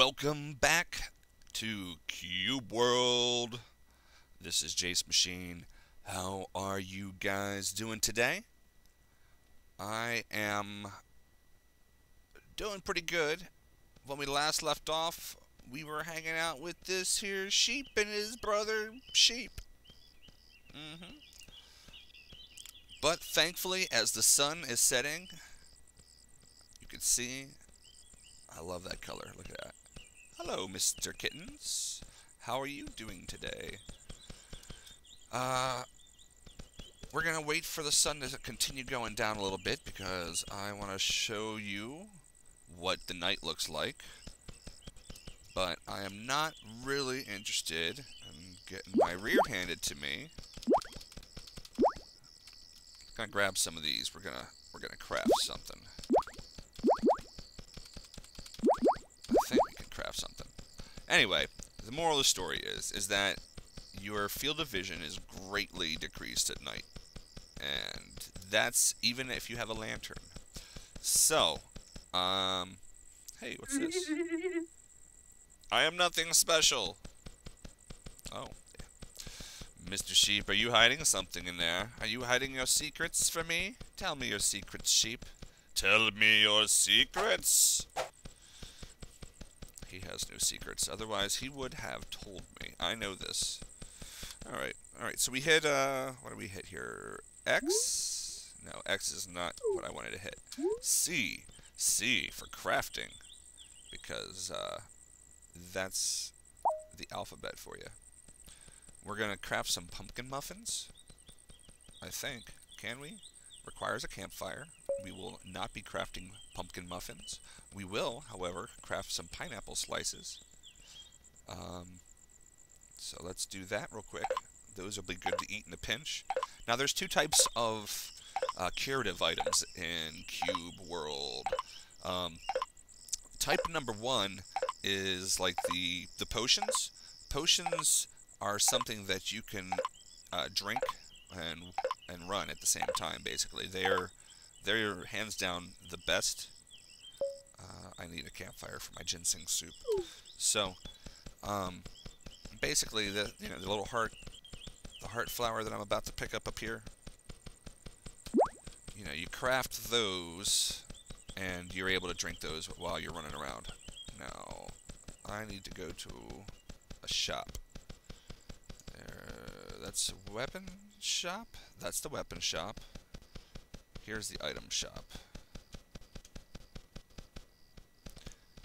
Welcome back to Cube World. This is Jace Machine. How are you guys doing today? I am doing pretty good. When we last left off, we were hanging out with this here sheep and his brother sheep. Mm-hmm. But thankfully, as the sun is setting, you can see. I love that color. Look at that. Hello, Mr. Kittens. How are you doing today? Uh, we're gonna wait for the sun to continue going down a little bit because I want to show you what the night looks like. But I am not really interested in getting my rear handed to me. Gonna grab some of these. We're gonna we're gonna craft something. I think we can craft something. Anyway, the moral of the story is is that your field of vision is greatly decreased at night. And that's even if you have a lantern. So, um, hey, what's this? I am nothing special. Oh, Mr. Sheep, are you hiding something in there? Are you hiding your secrets from me? Tell me your secrets, sheep. Tell me your secrets. Has no secrets. Otherwise, he would have told me. I know this. Alright, alright. So we hit, uh, what do we hit here? X? No, X is not what I wanted to hit. C. C for crafting. Because, uh, that's the alphabet for you. We're going to craft some pumpkin muffins. I think. Can we? Requires a campfire. We will not be crafting pumpkin muffins. We will, however, craft some pineapple slices. Um, so let's do that real quick. Those will be good to eat in a pinch. Now there's two types of uh, curative items in Cube World. Um, type number one is like the the potions. Potions are something that you can uh, drink and and run at the same time. Basically, they're they're hands down the best. Uh, I need a campfire for my ginseng soup. So, um, basically, the you know the little heart, the heart flower that I'm about to pick up up here. You know, you craft those, and you're able to drink those while you're running around. Now, I need to go to a shop. There, that's a weapon shop. That's the weapon shop. Here's the item shop.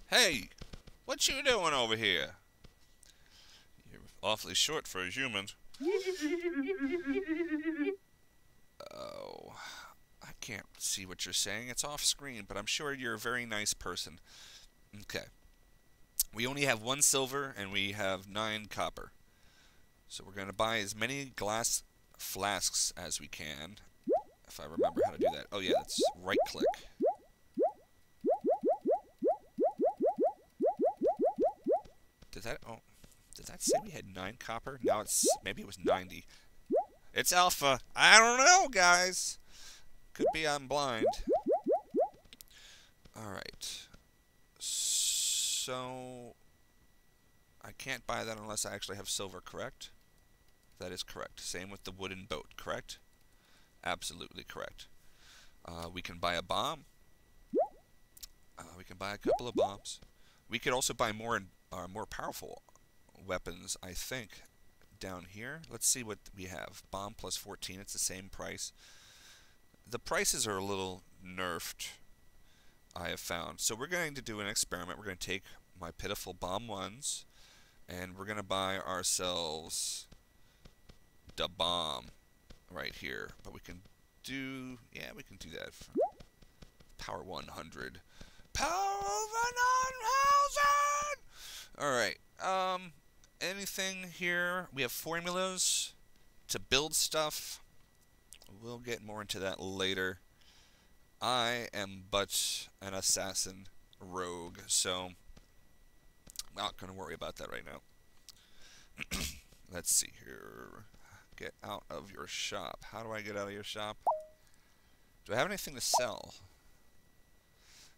Hey, what you doing over here? You're awfully short for a human. Oh, I can't see what you're saying. It's off screen, but I'm sure you're a very nice person. Okay. We only have one silver and we have nine copper. So we're going to buy as many glass flasks as we can. If I remember how to do that. Oh yeah, that's right click. Did that, oh, did that say we had nine copper? Now it's, maybe it was 90. It's alpha. I don't know, guys. Could be I'm blind. Alright. So, I can't buy that unless I actually have silver, correct? That is correct. Same with the wooden boat, correct? Absolutely correct. Uh, we can buy a bomb. Uh, we can buy a couple of bombs. We could also buy more uh, more powerful weapons, I think, down here. Let's see what we have. Bomb plus 14, it's the same price. The prices are a little nerfed, I have found. So we're going to do an experiment. We're going to take my pitiful bomb ones, and we're going to buy ourselves the bomb right here. But we can do, yeah, we can do that. Power 100. Power over 9,000! Alright, um, anything here? We have formulas to build stuff. We'll get more into that later. I am but an assassin rogue, so not going to worry about that right now. Let's see here. Get out of your shop. How do I get out of your shop? Do I have anything to sell?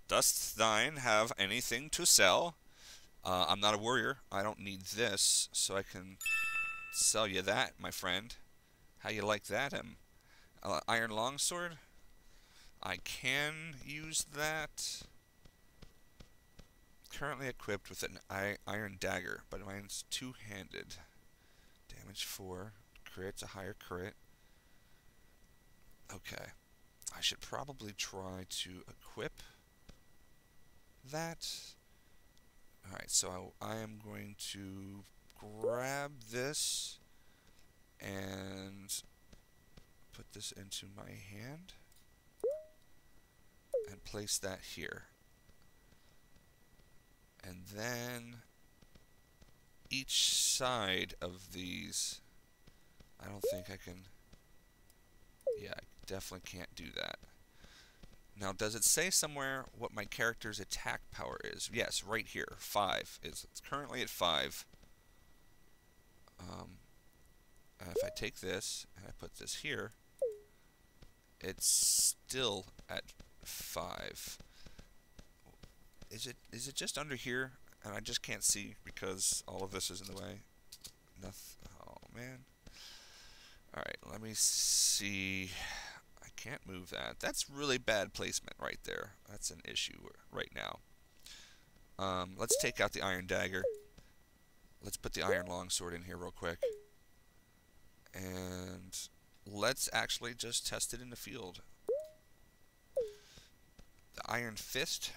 Dost thine have anything to sell? Uh, I'm not a warrior. I don't need this, so I can sell you that, my friend. How you like that, um, uh, iron longsword? I can use that. Currently equipped with an iron dagger, but mine's two-handed. Damage 4. Crit's a higher crit. Okay. I should probably try to equip that. Alright, so I, I am going to grab this and put this into my hand and place that here. And then each side of these, I don't think I can, yeah, I definitely can't do that. Now, does it say somewhere what my character's attack power is? Yes, right here, 5. It's, it's currently at 5. Um, if I take this and I put this here, it's still at 5. Is it is it just under here? And I just can't see because all of this is in the way. Nothing. Oh, man. Alright, let me see. I can't move that. That's really bad placement right there. That's an issue right now. Um, let's take out the iron dagger. Let's put the iron longsword in here real quick. And let's actually just test it in the field. The iron fist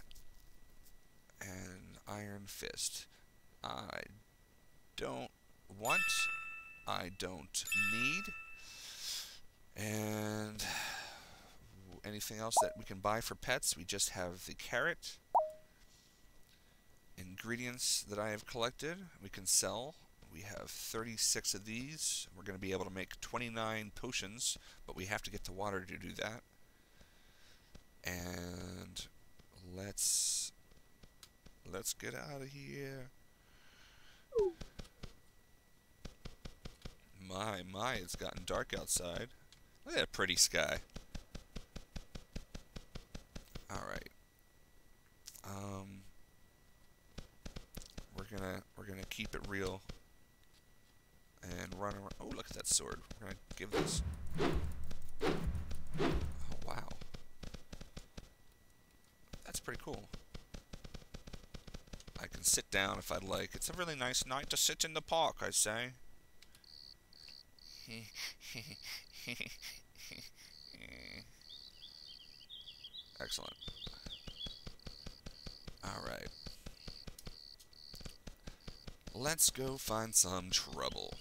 and iron fist. I don't want, I don't need, and anything else that we can buy for pets, we just have the carrot, ingredients that I have collected, we can sell. We have 36 of these. We're going to be able to make 29 potions, but we have to get the water to do that. And let's let's get out of here. My, my, it's gotten dark outside. Look at that pretty sky. Alright. Um we're gonna we're gonna keep it real and run around. Oh, look at that sword. We're gonna give this. Oh wow, that's pretty cool. I can sit down if I'd like. It's a really nice night to sit in the park, I say. Excellent. Alright. Let's go find some trouble.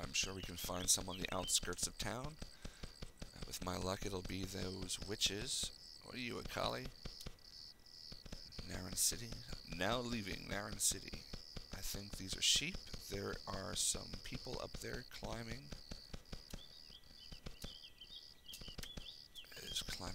I'm sure we can find some on the outskirts of town. Uh, with my luck, it'll be those witches. What are you, a collie? Narron City. Now leaving Narron City. I think these are sheep. There are some people up there climbing.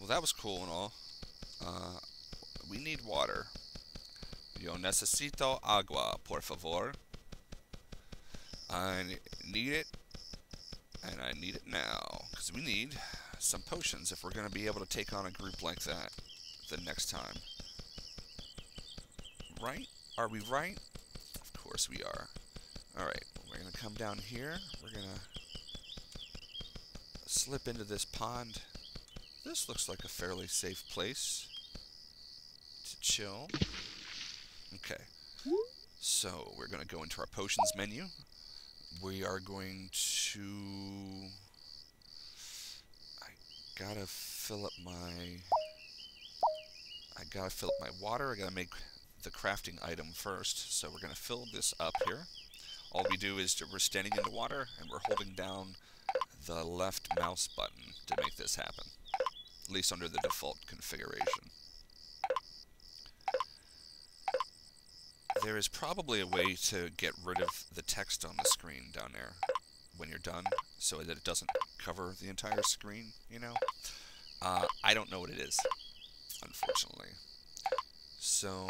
Well, that was cool and all. Uh, we need water. Yo necesito agua, por favor. I need it, and I need it now. Because we need some potions if we're going to be able to take on a group like that the next time. Right? Are we right? Of course we are. Alright, we're going to come down here. We're going to slip into this pond. This looks like a fairly safe place to chill. Okay. So, we're going to go into our potions menu. We are going to... I gotta fill up my... I gotta fill up my water. I gotta make the crafting item first. So we're gonna fill this up here. All we do is we're standing in the water and we're holding down the left mouse button to make this happen. At least under the default configuration. there is probably a way to get rid of the text on the screen down there when you're done so that it doesn't cover the entire screen, you know? Uh, I don't know what it is, unfortunately. So,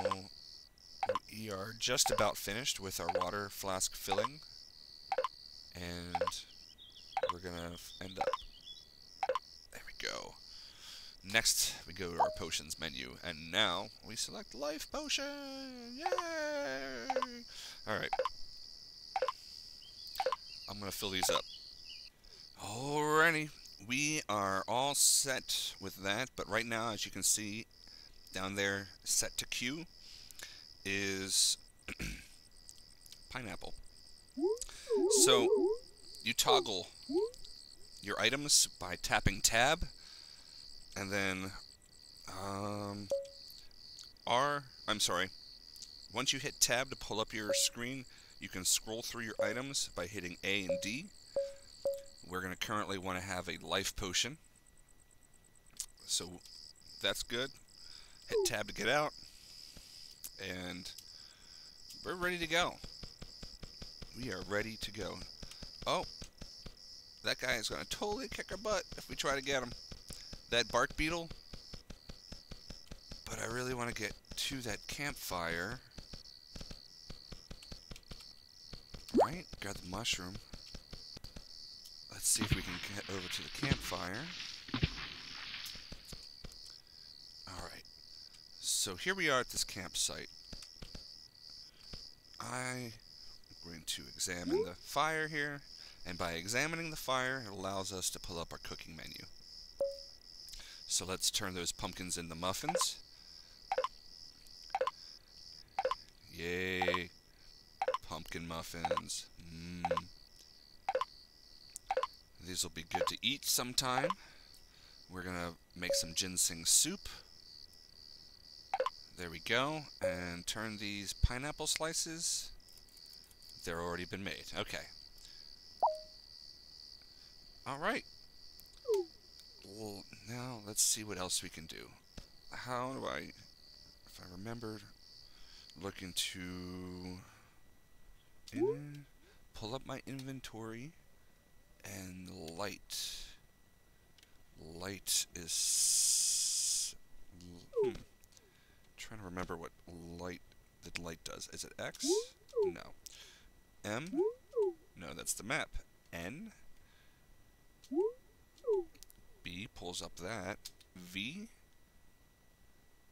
we are just about finished with our water flask filling. And we're to end up... There we go. Next, we go to our potions menu, and now we select life potion! Yay! Alright. I'm to fill these up. Alrighty, we are all set with that, but right now, as you can see down there, set to Q, is pineapple. So, you toggle your items by tapping tab and then um, R, I'm sorry, once you hit tab to pull up your screen, you can scroll through your items by hitting A and D. We're going to currently want to have a life potion. So that's good. Hit tab to get out. And we're ready to go. We are ready to go. Oh, that guy is going to totally kick our butt if we try to get him that bark beetle. But I really want to get to that campfire. Right, got the mushroom. Let's see if we can get over to the campfire. Alright, so here we are at this campsite. I'm going to examine the fire here, and by examining the fire, it allows us to pull up our cooking menu. So let's turn those pumpkins into muffins. Yay. Pumpkin muffins. Mmm. These will be good to eat sometime. We're going to make some ginseng soup. There we go. And turn these pineapple slices. They're already been made. Okay. Alright well, now let's see what else we can do. How do I, if I remember, look into, in, pull up my inventory, and light. Light is, hmm, trying to remember what light, the light does. Is it X? No. M? No, that's the map. N? B pulls up that. V?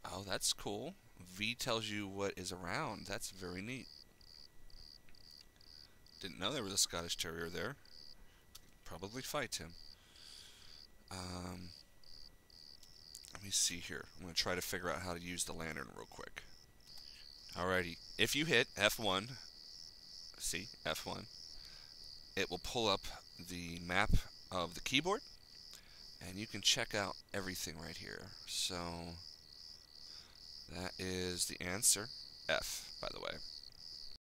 Oh, that's cool. V tells you what is around. That's very neat. Didn't know there was a Scottish Terrier there. Probably fight him. Um, let me see here. I'm going to try to figure out how to use the lantern real quick. Alrighty. If you hit F1, see, F1, it will pull up the map of the keyboard and you can check out everything right here. So that is the answer, F, by the way.